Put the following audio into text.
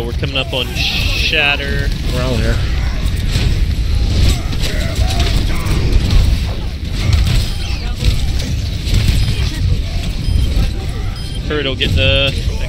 Uh, we're coming up on Shatter. Around here. Kurt will get the.